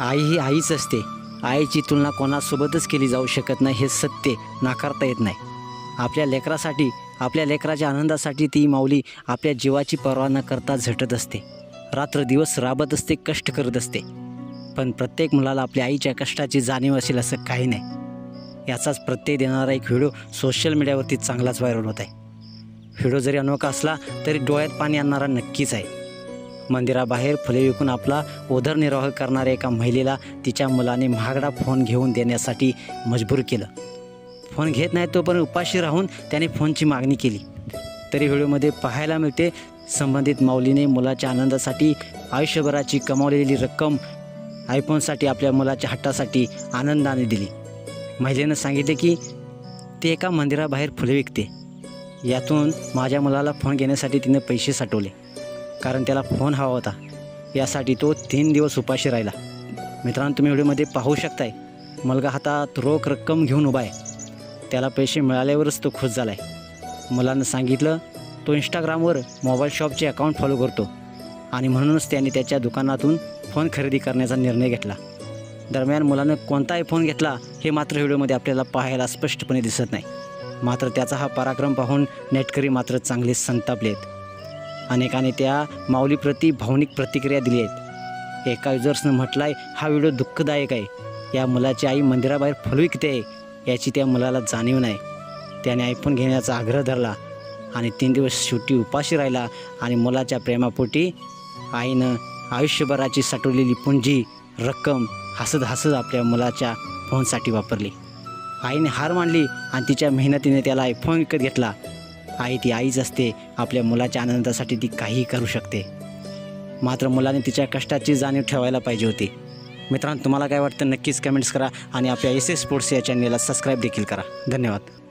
आई ही आईच असते. आईची तुलना कोणासोबतच केली जाऊ शकत नाही हे सत्य नाकारता येत नाही. आपल्या लेकरासाठी आपल्या लेकराच्या आनंदासाठी ती माऊली आपल्या जीवाची पर्वा न करता झटत असते. रात्र दिवस राबत असते कष्ट करत असते. पण प्रत्येक मुलाला आपल्या आईच्या कष्टाची जाणीव असेल असं काही नाही. याचाच प्रत्यय देणारा एक व्हिडिओ सोशल मीडियावरती चांगलाच व्हायरल होत आहे. व्हिडिओ जरी अनोखा असला तरी डोळ्यात पाणी आणणारा नक्कीच आहे. मंदिराबाहेर फुले विकून आपला उदरनिर्वाह करणाऱ्या एका महिलेला तिच्या मुलाने महागडा फोन घेऊन देण्यासाठी मजबूर केलं. फोन घेत नाही तो पण उपाशी राहून त्याने फोनची मागणी केली. तरी व्हिडिओमध्ये पाहायला मिळते संबंधित माऊलीने मुलाच्या आनंदासाठी आयुष्यभराची कमावलेली रक्कम आयफोनसाठी आपल्या मुलाच्या हट्टासाठी आनंदाने दिली. महिलेनं सांगितले की ते एका मंदिराबाहेर फुले विकते. यातून माझ्या मुलाला फोन घेण्यासाठी तिने पैसे साठवले. कारण त्याला फोन हवा होता. यासाठी तो तीन दिवस उपाशी राहिला. मित्रांनो तुम्ही व्हिडिओमध्ये पाहू शकताय मुलगा हातात रोख रक्कम घेऊन उभा आहे. त्याला पैसे मिळाल्यावरच तो खुश झाला आहे मुलानं सांगितलं तो इंस्टाग्रामवर मोबाईल शॉपचे अकाउंट फॉलो करतो आणि म्हणूनच त्याने त्याच्या दुकानातून फोन खरेदी करण्याचा निर्णय घेतला. दरम्यान मुलानं कोणताही फोन घेतला हे मात्र व्हिडिओमध्ये आपल्याला पाहायला स्पष्टपणे दिसत नाही. मात्र त्याचा हा पराक्रम पाहून नेटकरी मात्र चांगले संतापले आहेत. अनेकाने त्या माऊलीप्रती भावनिक प्रतिक्रिया दिली आहेत. एका युजर्सनं म्हटलं आहे हा व्हिडिओ दुःखदायक आहे. या मुलाची आई मंदिराबाहेर फुल विकते याची त्या मुलाला जाणीव नाही. त्याने आयफोन घेण्याचा आग्रह धरला आणि तीन दिवस शेवटी उपाशी राहिला आणि मुलाच्या प्रेमापोटी आईनं आयुष्यभराची साठवलेली पुंजी रक्कम हसत हसत आपल्या मुलाच्या फोनसाठी वापरली. आईने हार मानली आणि तिच्या मेहनतीने त्याला आयफोन विकत घेतला. आई ती आईच असते. आपल्या मुलाच्या आनंदासाठी ती काहीही करू शकते. मात्र मुलाने तिच्या कष्टाची जाणीव ठेवायला पाहिजे होती. मित्रांनो तुम्हाला काय वाटतं नक्कीच कमेंट्स करा आणि आपल्या एस एस स्पोर्ट्स या चॅनलला सबस्क्राईब देखील करा. धन्यवाद.